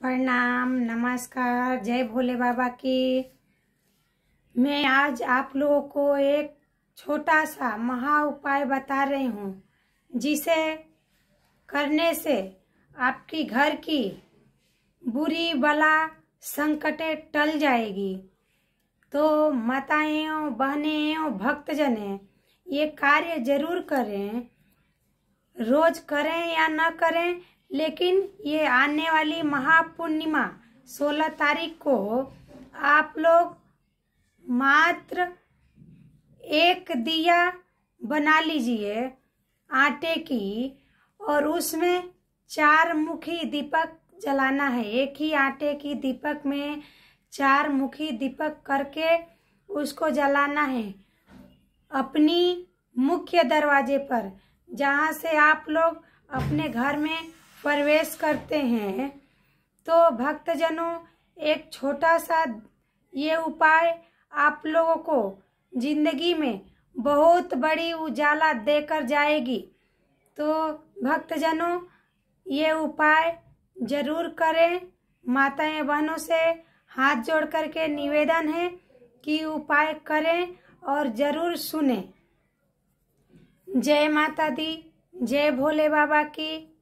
प्रणाम, नमस्कार, जय भोले बाबा की। मैं आज आप लोगों को एक छोटा सा महा उपाय बता रही हूँ, जिसे करने से आपकी घर की बुरी बला संकटे टल जाएगी। तो माताएँ, बहनें, भक्तजने, ये कार्य ज़रूर करें, रोज करें या न करें लेकिन ये आने वाली महापूर्णिमा 16 तारीख को आप लोग मात्र एक दिया बना लीजिए आटे की और उसमें चार मुखी दीपक जलाना है। एक ही आटे की दीपक में चार मुखी दीपक करके उसको जलाना है। अपनी मुख्य दरवाजे पर, जहाँ से आप लोग अपने घर में प्रवेश करते हैं तो भक्तजनों, एक छोटा सा ये उपाय आप लोगों को ज़िंदगी में बहुत बड़ी उजाला देकर जाएगी। तो भक्तजनों, ये उपाय ज़रूर करें। माताएँ बहनों से हाथ जोड़ करके निवेदन है कि उपाय करें और ज़रूर सुने। जय माता दी, जय भोले बाबा की।